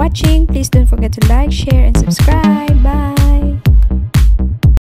watching. Please don't forget to like, share, and subscribe. Bye!